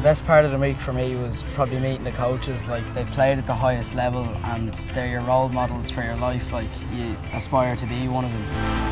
The best part of the week for me was probably meeting the coaches. Like they've played at the highest level, and they're your role models for your life. Like you aspire to be one of them.